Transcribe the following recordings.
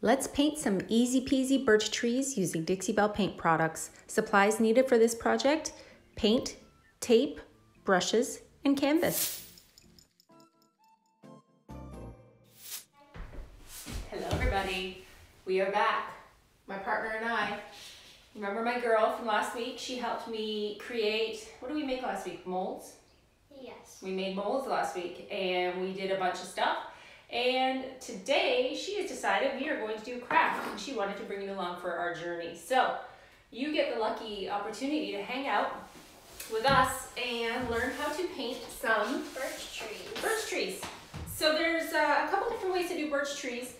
Let's paint some easy peasy birch trees using Dixie Belle paint products. Supplies needed for this project, paint, tape, brushes, and canvas. Hello everybody, we are back. My partner and I. Remember my girl from last week? She helped me create, what did we make last week? Molds? Yes. We made molds last week and we did a bunch of stuff. And today she has decided we are going to do a craft and she wanted to bring you along for our journey. So you get the lucky opportunity to hang out with us and learn how to paint some Birch trees. birch trees. So there's uh, a couple different ways to do birch trees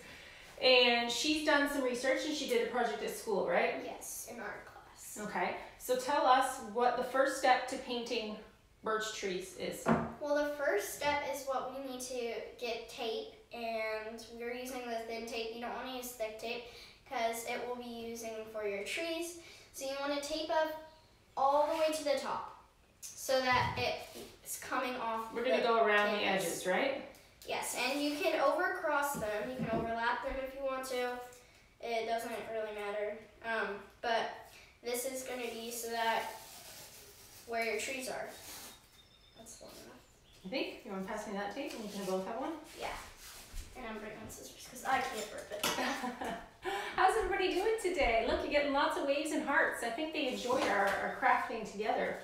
and she's done some research and she did a project at school, right? Yes, in art class. Okay, so tell us what the first step to painting birch trees is. Well, the first step is what we need to get tape, and we're using the thin tape. You don't want to use thick tape because it will be using for your trees. So you want to tape up all the way to the top so that it's coming off. We're gonna go around the edges, right? Yes, and you can overcross them. You can overlap them if you want to. It doesn't really matter. Um, but this is going to be so that where your trees are. That's long enough. I think you want to pass me that tape and we can both have one. Yeah. And I'm bringing scissors because I can't rip it. How's everybody doing today? Look, you're getting lots of waves and hearts. I think they enjoy our, our crafting together.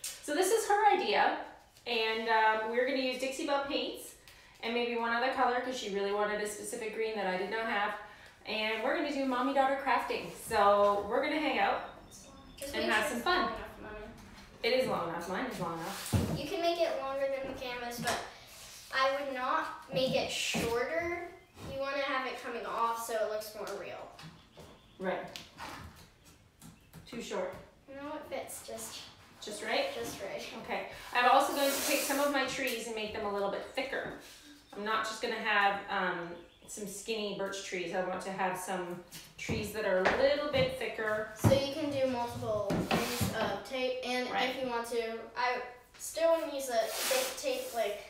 So this is her idea, and um, we're going to use Dixie Belle paints and maybe one other color because she really wanted a specific green that I did not have. And we're going to do mommy-daughter crafting. So we're going to hang out. And have sure some fun. enough, It is long enough. Mine is long enough. You can make it longer than the canvas, but I would not make it shorter. You want to have it coming off so it looks more real. Right. Too short. No, it fits just Just right? just right. Okay, I'm also going to take some of my trees and make them a little bit thicker. I'm not just gonna have um, some skinny birch trees. I want to have some trees that are a little bit thicker. So you can do multiple things of tape, and Right. if you want to, I still want to use a tape, like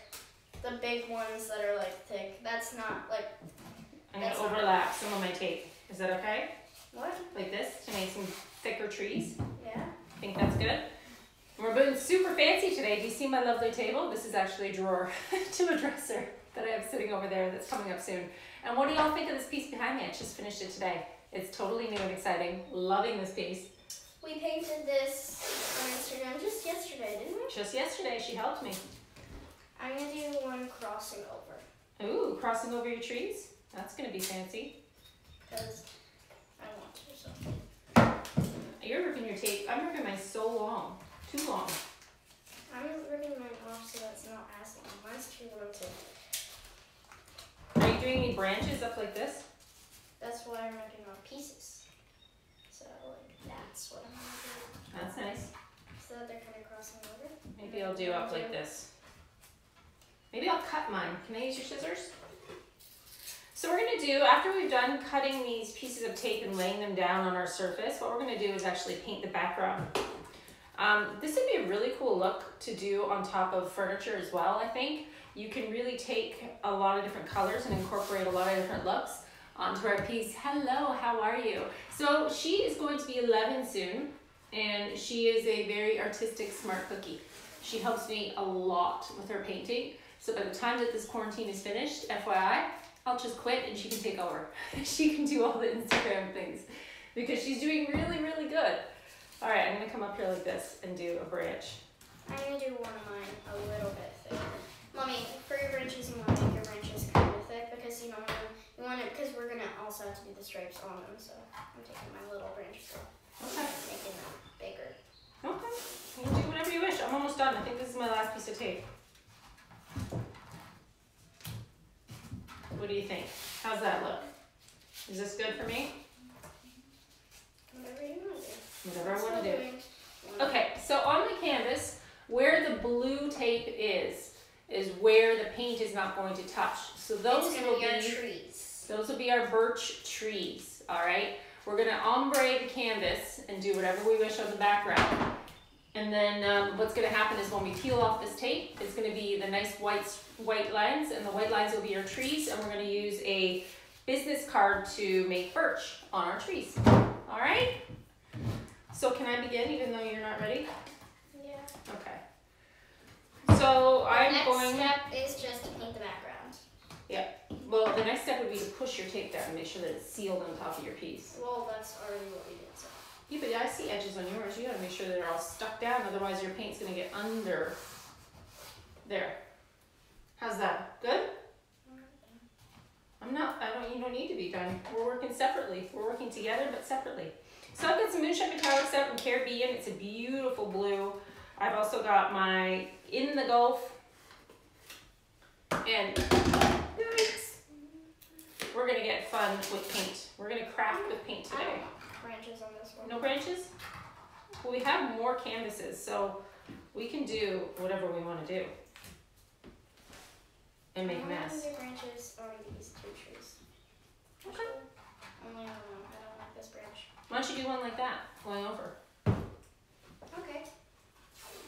the big ones that are like thick. That's not like I'm gonna That's not- overlap some of my tape. Is that okay? what? Like this, to make some thicker trees. Yeah. Think that's good? We're being super fancy today. Do you see my lovely table? This is actually a drawer to a dresser that I have sitting over there that's coming up soon. And what do y'all think of this piece behind me? I just finished it today. It's totally new and exciting. Loving this piece. We painted this on Instagram just yesterday, didn't we? Just yesterday, she helped me. I'm gonna do one crossing over Ooh, crossing over your trees? That's gonna be fancy. because I want to. So You're ripping your tape. I'm ripping mine so long. Too long. I'm ripping mine off so that's not as long. Mine's too long too. Are you doing any branches up like this? That's why I'm ripping off pieces. So like that's what I'm gonna do. That's nice. So that they're kind of crossing over. Maybe I'll do up like this. Maybe I'll cut mine. Can I use your scissors? So we're gonna do, after we've done cutting these pieces of tape and laying them down on our surface, what we're gonna do is actually paint the background. Um, this would be a really cool look to do on top of furniture as well, I think. You can really take a lot of different colors and incorporate a lot of different looks onto our piece. Hello, how are you? So she is going to be 11 soon, and she is a very artistic, smart cookie. She helps me a lot with her painting. So by the time that this quarantine is finished, FYI, I'll just quit and she can take over. she can do all the Instagram things because she's doing really, really good. All right, I'm gonna come up here like this and do a branch. I'm gonna do one of mine a little bit thicker. Mommy, for your branches, you want to make your branches kind of thick because you to, you want it because we're gonna also have to do the stripes on them. So I'm taking my little branches off, Okay. making them bigger. Okay. You can do whatever you wish. I'm almost done. I think this is my last piece of tape. What do you think? How's that look? Is this good for me? Whatever you want to do. Whatever I want to do. Okay, so on the canvas, where the blue tape is, is where the paint is not going to touch. So those will be our be, trees. those will be our birch trees, all right? We're gonna ombre the canvas and do whatever we wish on the background. And then um, what's gonna happen is when we peel off this tape, it's gonna be the nice white, white lines, and the white lines will be our trees, and we're gonna use a business card to make birch on our trees. All right? So can I begin even though you're not ready? Yeah. Okay. So I'm Next going, step is just to paint the background. Yeah. Well, the next step would be to push your tape down and make sure that it's sealed on top of your piece. Well, that's already what we did. So. Yeah, but I see edges on yours. You gotta make sure they're all stuck down, otherwise your paint's gonna get under. There. How's that? Good? I'm not, I don't, you don't need to be done. We're working separately. We're working together but separately. So I've got some Moonshine Metallics out in Caribbean. It's a beautiful blue. I've also got my In the Gulf. And we're gonna get fun with paint. We're gonna craft with paint today. Want branches on this one. No branches? Well, we have more canvases, so we can do whatever we wanna do. And make a How mess. many branches are these two trees? Okay. I don't like this branch. Why don't you do one like that, going over? Okay.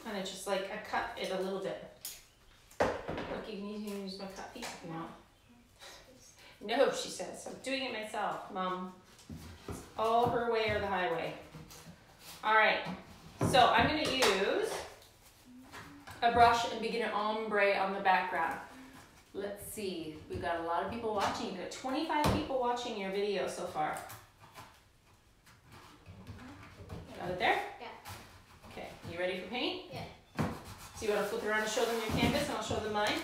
Kinda just like, I cut it a little bit. Look, you can use, you can use my cut piece if you want. No, she says, I'm doing it myself, mom. All her way or the highway. Alright, so I'm gonna use a brush and begin an ombre on the background. Let's see, we've got a lot of people watching. You've got 25 people watching your video so far. Got it there? Yeah. Okay, you ready for paint? Yeah. So you wanna flip around and show them your canvas and I'll show them mine?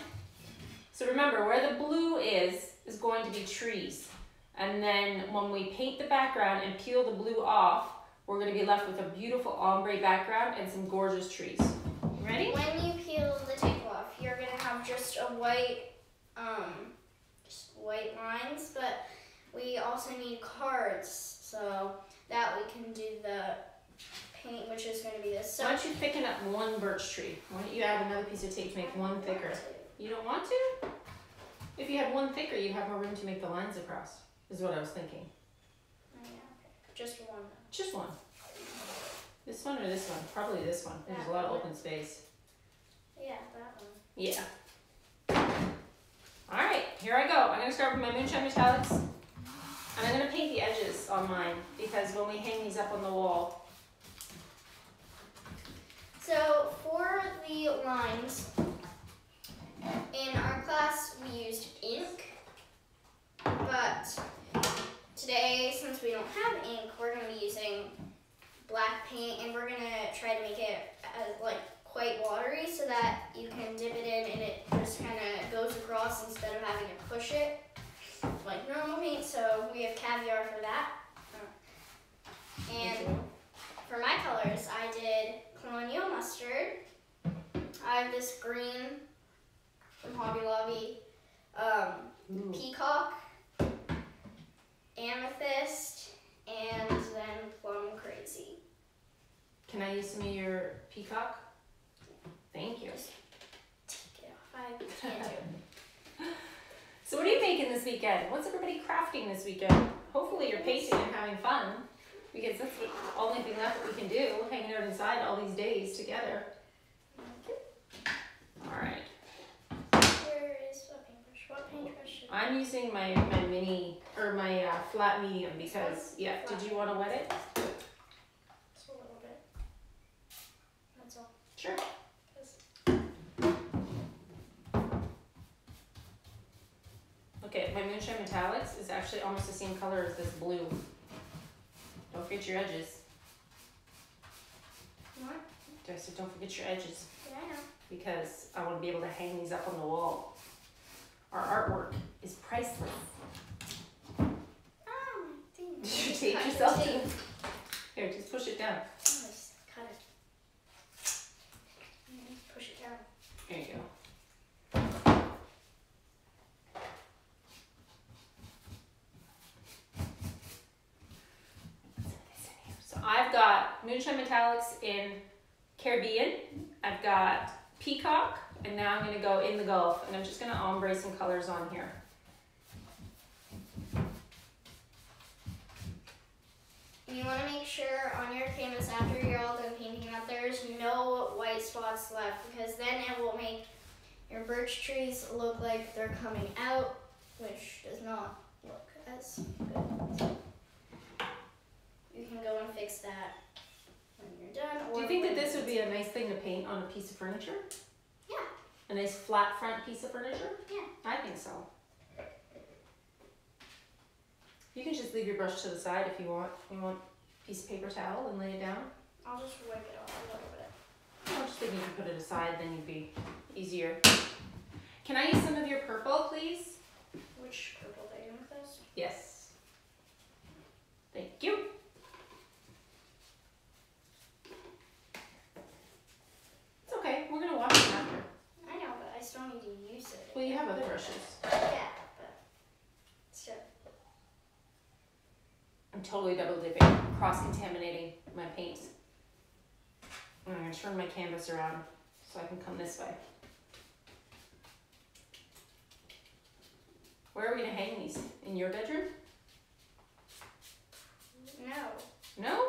So remember, where the blue is, is going to be trees. And then when we paint the background and peel the blue off, we're gonna be left with a beautiful ombre background and some gorgeous trees. Ready? When you peel the tape off, you're gonna have just a white, um, just white lines. But we also need cards so that we can do the paint, which is gonna be this. So Why don't you thicken up one birch tree? Why don't you add another piece of tape to make one thicker? You don't want to? If you had one thicker, you'd have more room to make the lines across, is what I was thinking. Oh, yeah, okay. Just one. Just one. This one or this one? Probably this one. There's a lot of open space. Yeah, that one. Yeah. Alright, here I go. I'm gonna start with my Moonshine Metallics. And I'm gonna paint the edges on mine because when we hang these up on the wall, So for the lines, in our class we used ink, but today since we don't have ink, we're gonna be using black paint and we're gonna try to make it uh, like quite watery so that you can dip it in and it just kind of goes across instead of having to push it like normal paint. So we have caviar for that. And for my colors, I did colonial mustard. I have this green from Hobby Lobby, um, peacock, amethyst, and then plum crazy. can I use some of your peacock? Thank you. Take it off. I can't do it. So what are you making this weekend? What's everybody crafting this weekend? Hopefully you're painting and having fun. Because that's the only thing left that we can do, hanging out inside all these days together. Alright. Where is what paintbrush? What paintbrush should I I'm using my, my mini, or my uh, flat medium because, yeah, did you want to wet it? Just a little bit. That's all. Sure. Okay, my Moonshine Metallics is actually almost the same color as this blue. Don't forget your edges. What? I said don't forget your edges Yeah, I know. because I want to be able to hang these up on the wall. Our artwork is priceless. Oh, thing. Did you tape yourself? tape. Here, just push it down. Oh, cut it. Push it down. There you go. So I've got Moonshine Metallics in Caribbean. I've got Peacock, and now I'm gonna go in the Gulf, and I'm just gonna ombre some colors on here. And you want to make sure on your canvas after you're all done painting that there's no white spots left because then it will make your birch trees look like they're coming out, which does not look as good. You can go and fix that when you're done. Do you think that this would be a nice thing to paint on a piece of furniture? Yeah. A nice flat front piece of furniture? Yeah. I think so. You can just leave your brush to the side if you want. You want a piece of paper towel and lay it down. I'll just wipe it off a little bit. I was just thinking if you put it aside, then you'd be easier. Can I use some of your purple, please? Which purple do you have amethyst? Yes. Thank you. It's okay. We're gonna wash it after. I know, but I still need to use it. Well, you have other brushes. Yeah, but still. I'm totally double dipping, cross contaminating my paints. I'm gonna turn my canvas around so I can come this way. Where are we gonna hang these? In your bedroom? No. No?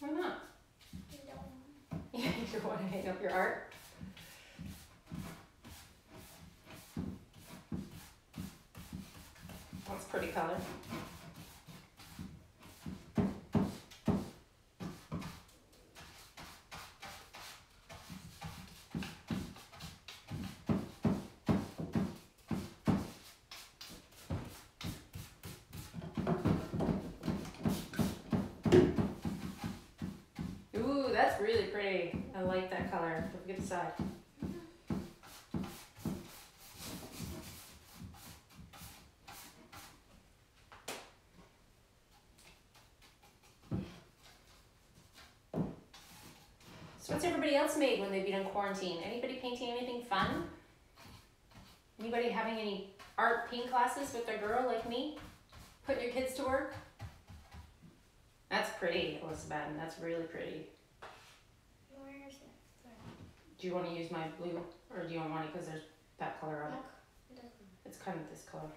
Why not? you don't. Yeah, you wanna hang up your art? That's a pretty color. Ooh, that's really pretty. I like that color. Don't forget the side. So what's everybody else made when they've been in quarantine? Anybody painting anything fun? Anybody having any art paint classes with their girl like me? Putting your kids to work? That's pretty, Elizabeth. That's really pretty. Do you want to use my blue, or do you want it because there's that color on it? It's kind of this color.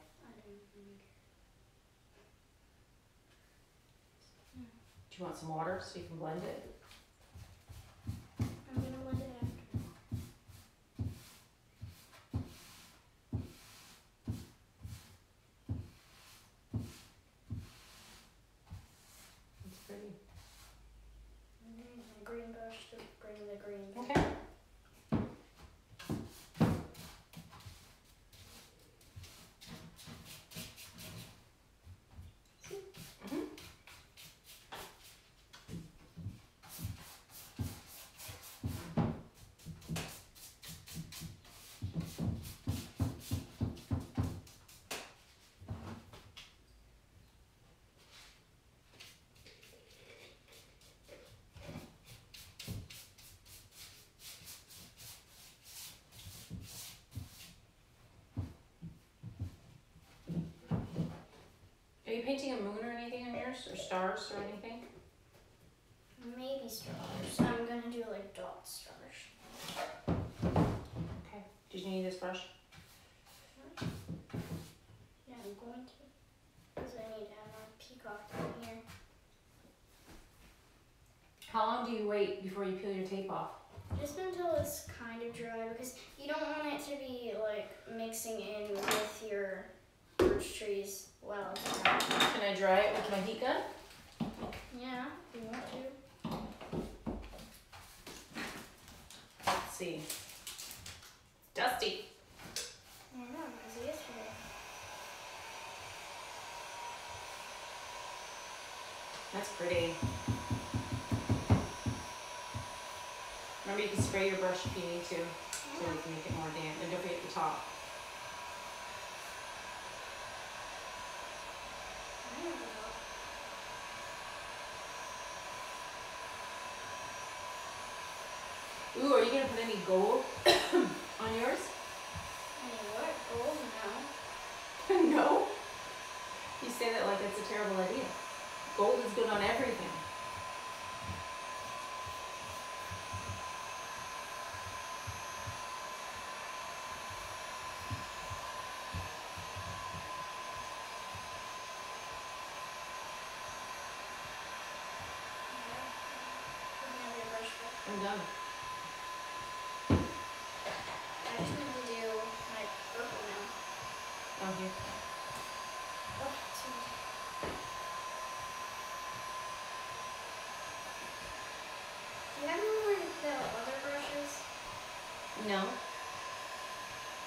Do you want some water so you can blend it? I'm gonna blend it after. It's pretty. I'm using my green brush to bring the green. Okay. Mhm. Are you painting a moon or anything on yours, or stars or anything? Maybe stars. I'm gonna do like dot stars. Okay. Did you need this brush? Yeah, I'm going to. Because I need to have my peacock down here. How long do you wait before you peel your tape off? Just until it's kind of dry because you don't want it to be like mixing in with your birch trees dry. Can I dry it with my heat gun? Yeah, if you want to. Let's see. Dusty. I don't know, yesterday. That's pretty. Remember, you can spray your brush if you need to, so you can make it more damp. And don't forget the top. I don't know. Ooh, are you gonna put any gold on yours? I mean, what? Gold? No. no. You say that like it's a terrible idea. Gold is good on everything. Another brush back. I'm done. I just need to do my purple now. Oh, here. Oh, it's No.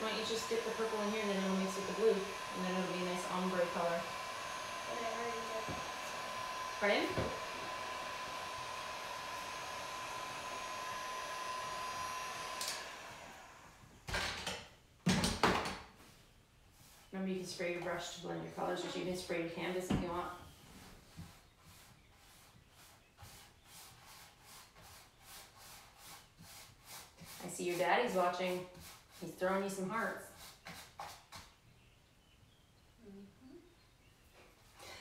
Why don't you just dip the purple in here and then it'll mix with the blue and then it'll be a nice ombre color. But I already did. Pardon? Remember you can spray your brush to blend your colors or you can spray your canvas if you want. I see your daddy's watching. He's throwing you some hearts.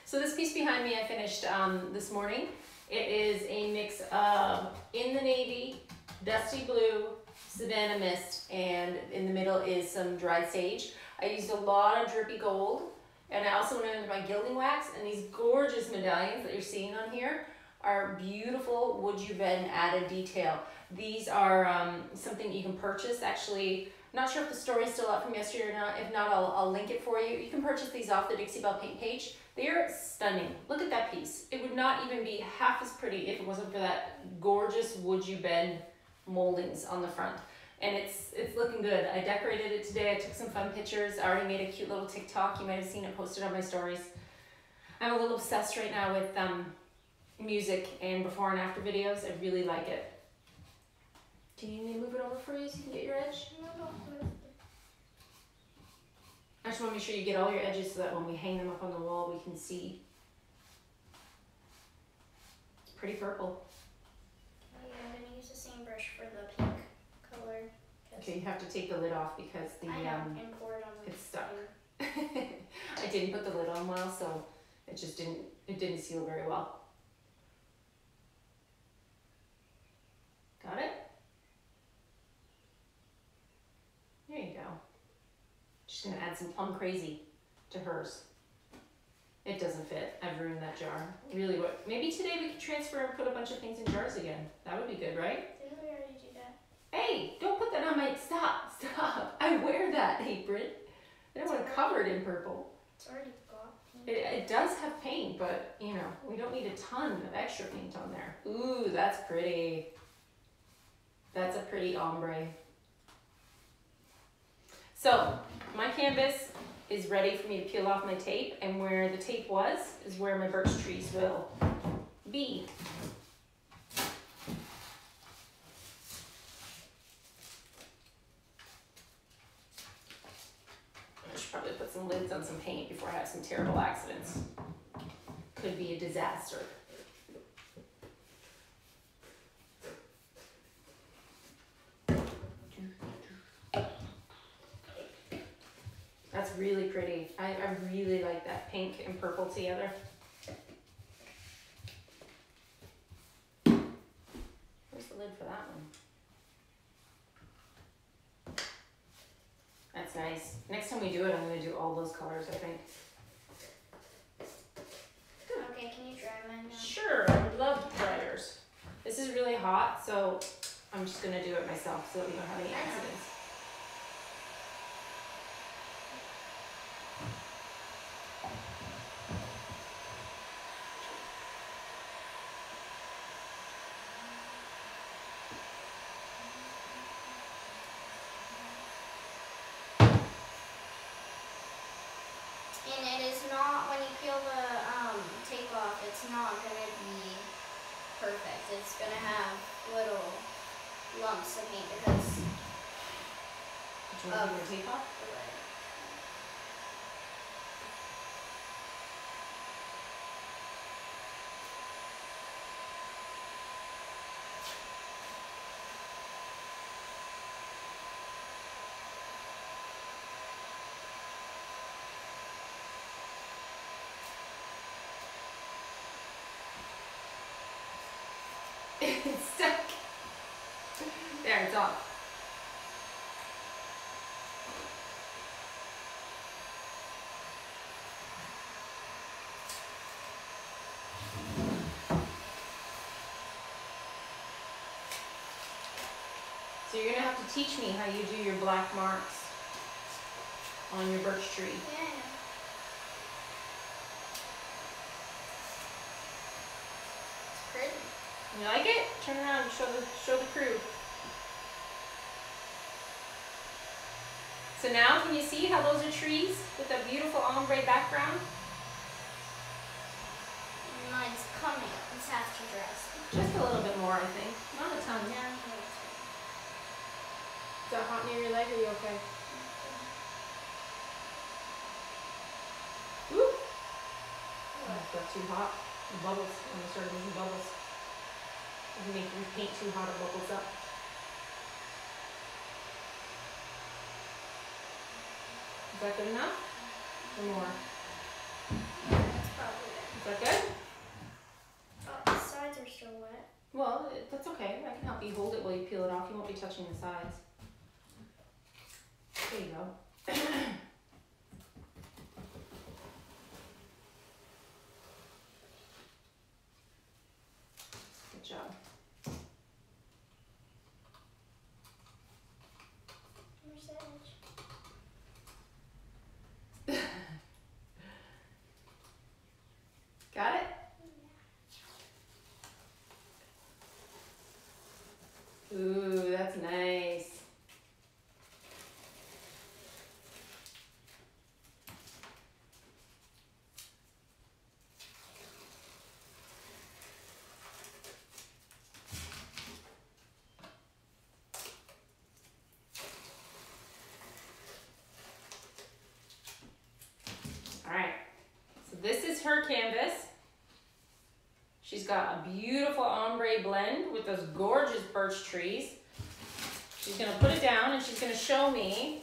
So this piece behind me I finished um, this morning. It is a mix of In the Navy, Dusty Blue, Savannah Mist, and in the middle is some dried sage. I used a lot of drippy gold, and I also went into my gilding wax, and these gorgeous medallions that you're seeing on here are beautiful WoodUbend added detail. These are um, something you can purchase actually. Not sure if the story is still up from yesterday or not. If not, I'll, I'll link it for you. You can purchase these off the Dixie Belle Paint page. They're stunning. Look at that piece. It would not even be half as pretty if it wasn't for that gorgeous WoodUbend moldings on the front. And it's it's looking good. I decorated it today. I took some fun pictures. I already made a cute little TikTok. You might have seen it posted on my stories. I'm a little obsessed right now with um, music and before and after videos. I really like it. Do you need me to move it over for you so you can get your edge? No, don't put it- I just want to make sure you get all your edges so that when we hang them up on the wall, we can see. It's pretty purple. Oh, yeah, I'm gonna use the same brush for the pink color. Okay, you have to take the lid off because the I um, and pour it on the it's stuck. I didn't put the lid on well, so it just didn't it didn't seal very well. Got it? There you go. Just gonna add some plum crazy to hers. It doesn't fit. I've ruined that jar. Really what maybe today we could transfer and put a bunch of things in jars again. That would be good, right? Didn't we already do that? Hey, don't put that on my stop, stop. I wear that apron. I don't want to cover it in purple. It's already got pink. It, it does have paint, but you know, we don't need a ton of extra paint on there. Ooh, that's pretty. That's a pretty ombre. So, my canvas is ready for me to peel off my tape, and where the tape was is where my birch trees will be. I should probably put some lids on some paint before I have some terrible accidents. Could be a disaster. That's really pretty. I, I really like that pink and purple together. Where's the lid for that one? That's nice. Next time we do it, I'm gonna do all those colors, I think. Okay, can you dry mine now? Sure, I would love dryers. This is really hot, so I'm just gonna do it myself so that we don't have any accidents. And it is not, when you peel the um, tape off, it's not going to be perfect. It's going to have little lumps of paint because Did you want to take your tape off? it's stuck. There, it's off. So you're gonna have to teach me how you do your black marks on your birch tree. Yeah. It's pretty. You like it? Turn around and show the show the crew. So now can you see how those are trees with a beautiful ombre background? Mine's coming. It's half to dress. Just a little bit more, I think. Not a ton. Down here. Is that hot near your leg? Are you okay? Woo! It got too hot. The bubbles. When I started making bubbles. If you make your paint too hot, it bubbles up. Is that good enough? Or more? That's probably it. Is that good? Oh, the sides are still wet. Well, that's okay. I can help you hold it while you peel it off. You won't be touching the sides. There you go. Good job. Where's the edge? Got it? Ooh, that's nice. All right, so this is her canvas. She's got a beautiful ombre blend with those gorgeous birch trees. She's gonna put it down and she's gonna show me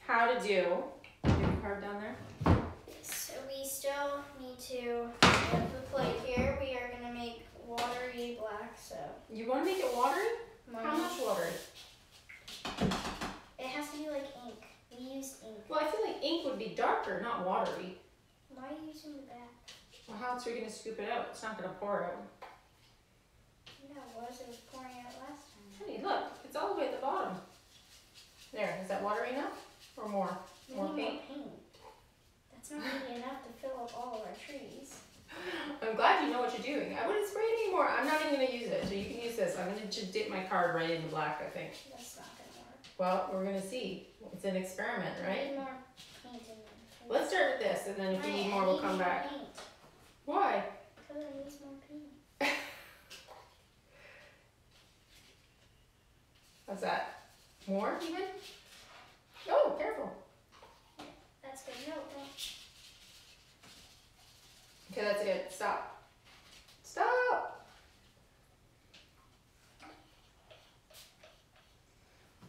how to do. Do you have your card down there? So we still need to have the plate here. We are gonna make watery black. So You wanna make it watery? How money. much watery? It has to be like ink. We used ink. Well, I feel like ink would be darker, not watery. Why are you using the back? Well, how else are you gonna scoop it out? It's not gonna pour out. No, it was. It was pouring out last time. Honey, look, it's all the way at the bottom. There, is that watery enough? Or more? We More paint? paint. That's not really enough to fill up all of our trees. I'm glad you know what you're doing. I wouldn't spray it anymore. I'm not even gonna use it, so you can use this. I'm gonna just dip my card right in the black, I think. That's not gonna work. Well, we're gonna see. It's an experiment, right? more paint in there. Let's start with this, and then if you need more, we'll come back. Paint. Why? Because I need more paint. How's that? More even? Oh, careful. That's good. No, don't. Okay, that's good. Stop. Stop.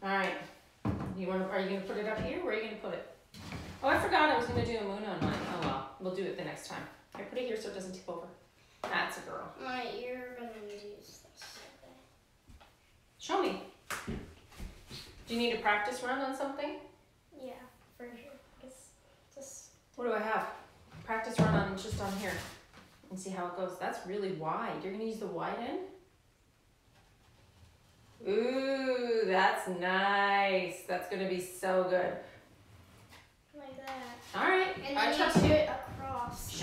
All right. You want? Are you gonna put it up here? Where are you gonna put it? Oh, I forgot I was gonna do a moon on mine. Oh well, we'll do it the next time. I put it here so it doesn't tip over. That's a girl. Alright, you're gonna use this. Okay. Show me. Do you need a practice run on something? Yeah, for sure. It's just What do I have? Practice run on just on here and see how it goes. That's really wide. You're gonna use the wide end? Ooh, that's nice. That's gonna be so good. like that. All right, And I trust you.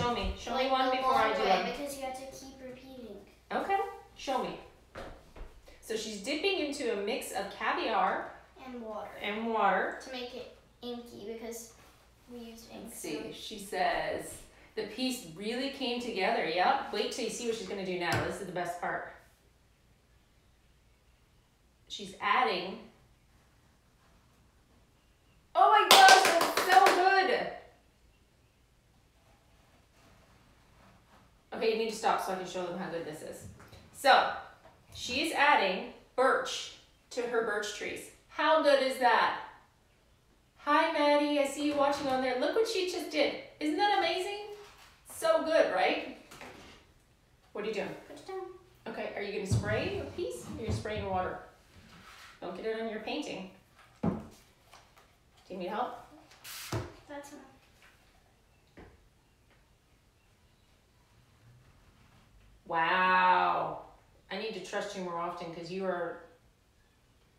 It. Show me. Show like me one before I do one. Because you have to keep repeating. Okay, show me. So she's dipping into a mix of caviar And water. and water. To make it inky because we used ink. Let's see. She says the piece really came together. Yep. Wait till you see what she's gonna do now. This is the best part. She's adding. Oh my gosh, that's so good. Okay, you need to stop so I can show them how good this is. So, she is adding birch to her birch trees. How good is that? Hi, Maddie. I see you watching on there. Look what she just did. Isn't that amazing? So good, right? What are you doing? Put it down. Okay, are you going to spray a piece? Or you're spraying water? Don't get it on your painting. Do you need help? That's enough. Wow. I need to trust you more often because you are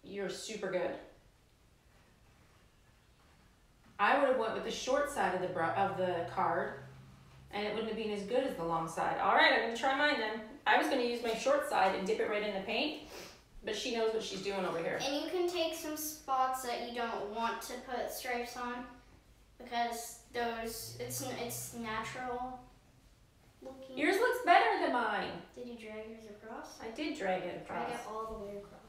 you're super good. I would have went with the short side of the of the card, and it wouldn't have been as good as the long side. All right, I'm gonna try mine then. I was gonna use my short side and dip it right in the paint, but she knows what she's doing over here. And you can take some spots that you don't want to put stripes on because those it's it's natural looking. Yours looks better than mine. Did you drag yours across? I did drag it across. Drag it all the way across.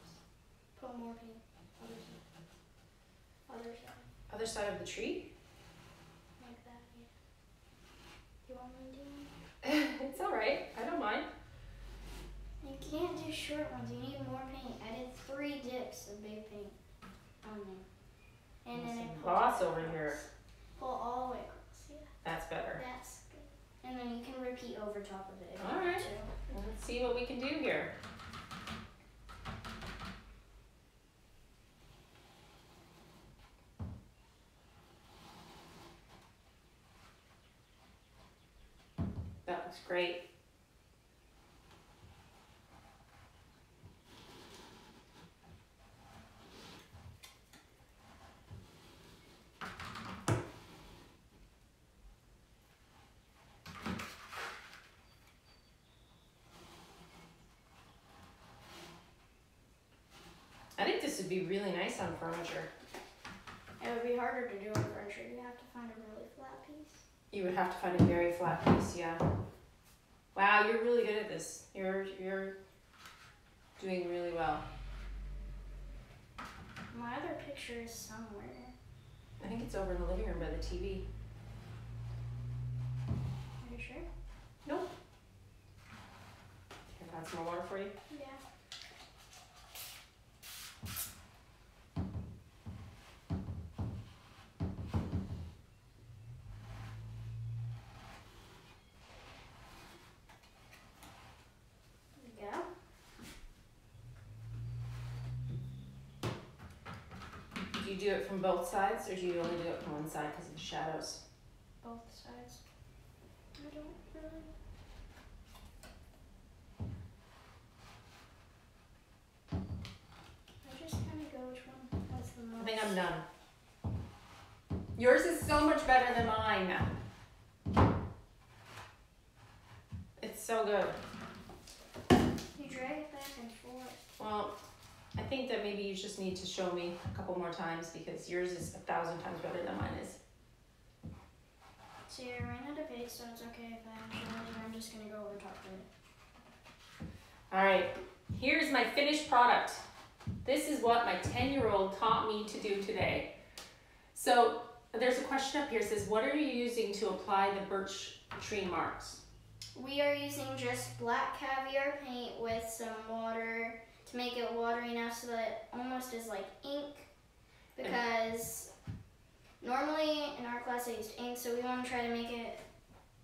Put more paint. Other side. Other side. Other side of the tree? Like that, yeah. You want me to do it's alright. I don't mind. You can't do short ones. You need more paint. I did three dips of big paint on there. And then I Boss it over here. Pull all the way across. Yeah, That's better. that's. And then you can repeat over top of it. All right. to. Let's see what we can do here. That looks great. Be really nice on furniture. It would be harder to do on furniture. You have to find a really flat piece. You would have to find a very flat piece, yeah. Wow, you're really good at this. You're you're doing really well. My other picture is somewhere. I think it's over in the living room by the TV. Are you sure? Nope. Can I find some more water for you. Yeah. There you go. Do you do it from both sides, or do you only do it from one side because of the shadows? Both sides. I don't really. I just kind of go which one has the most. I think I'm done. Yours is so much better than mine. It's so good. You drag it back and forth. Well, think that maybe you just need to show me a couple more times because yours is a thousand times better than mine is. See, I ran out of paint, so it's okay if I I'm just gonna go over top of it. All right, here's my finished product. This is what my 10 year old taught me to do today. So there's a question up here. Says, What are you using to apply the birch tree marks? We are using just black caviar paint with some water to make it watery enough so that it almost is like ink. Because normally in our class I used ink, so we want to try to make it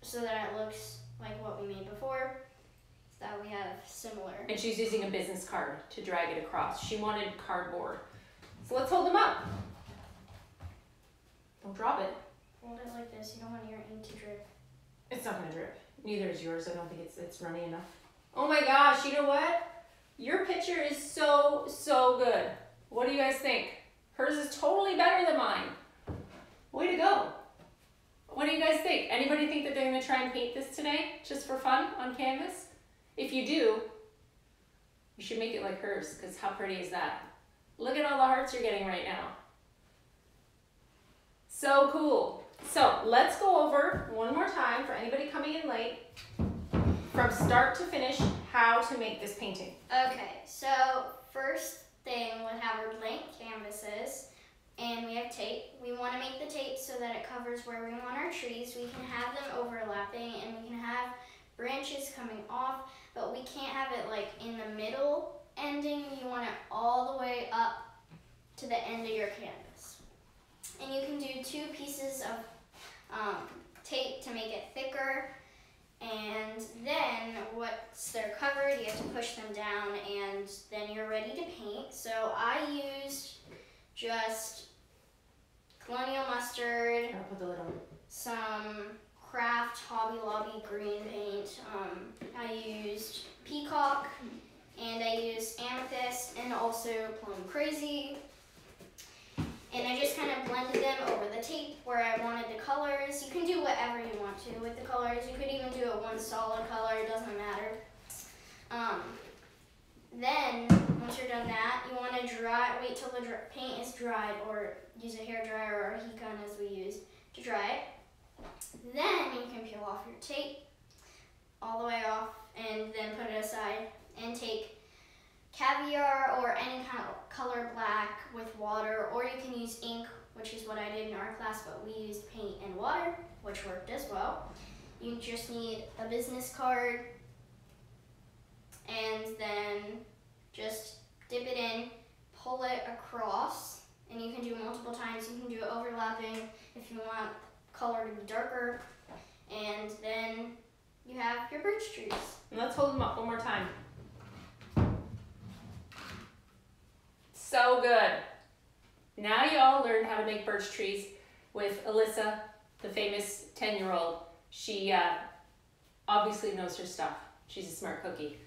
so that it looks like what we made before. So that we have similar. And she's using a business card to drag it across. She wanted cardboard. So let's hold them up. Don't drop it. Hold it like this. You don't want your ink to drip. It's not gonna drip. Neither is yours. I don't think it's it's runny enough. Oh my gosh, you know what? Your picture is so, so good. What do you guys think? Hers is totally better than mine. Way to go. What do you guys think? Anybody think that they're gonna try and paint this today just for fun on canvas? If you do, you should make it like hers, because how pretty is that? Look at all the hearts you're getting right now. So cool. So let's go over one more time for anybody coming in late, from start to finish, how to make this painting. Okay, so first thing we have our blank canvases and we have tape. We want to make the tape so that it covers where we want our trees. We can have them overlapping and we can have branches coming off, but we can't have it like in the middle ending. You want it all the way up to the end of your canvas. And you can do two pieces of um, tape to make it thicker and then once they're covered, you have to push them down and then you're ready to paint. So I used just colonial mustard, I'll put the lid on. some craft Hobby Lobby green paint. Um, I used peacock and I used amethyst and also plum crazy. And I just kind of blended them over the tape where I wanted the colors. You can do whatever you want to with the colors. You could even do it one solid color, it doesn't matter. Um, then, once you're done that, you want to dry, wait till the paint is dried or use a hair dryer or a heat gun as we use to dry it. Then you can peel off your tape all the way off and then put it aside and take caviar or any kind of color black with water or you can use ink which is what I did in our class but we used paint and water which worked as well. You just need a business card and then just dip it in, pull it across and you can do multiple times. You can do it overlapping if you want color to be darker and then you have your birch trees. And let's hold them up one more time. So good. Now you all learned how to make birch trees with Alyssa, the famous 10-year-old. She uh, obviously knows her stuff. She's a smart cookie.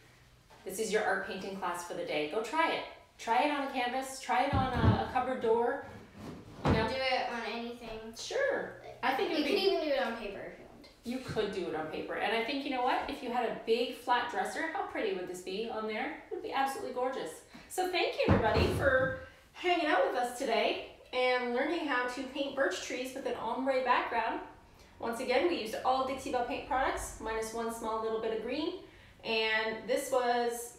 This is your art painting class for the day. Go try it. Try it on a canvas. Try it on a, a cupboard door. You can do it on anything. Sure. I think You be. even do it on paper if you want. You could do it on paper. And I think, you know what? If you had a big flat dresser, how pretty would this be on there? It would be absolutely gorgeous. So thank you everybody for hanging out with us today and learning how to paint birch trees with an ombre background. Once again, we used all Dixie Belle paint products, minus one small little bit of green. And this was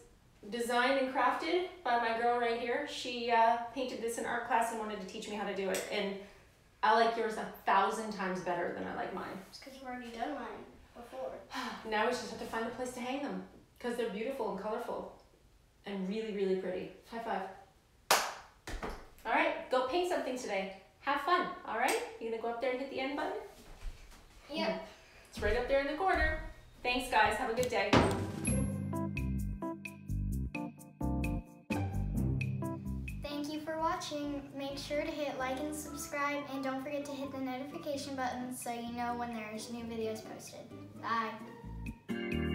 designed and crafted by my girl right here. She uh, painted this in art class and wanted to teach me how to do it. And I like yours a thousand times better than I like mine. It's because you've already done mine before. Now we just have to find a place to hang them because they're beautiful and colorful and really, really pretty. High five. All right, go paint something today. Have fun, all right? You gonna go up there and hit the end button? Yep. It's right up there in the corner. Thanks, guys. Have a good day. Thank you for watching. Make sure to hit like and subscribe and don't forget to hit the notification button so you know when there's new videos posted. Bye.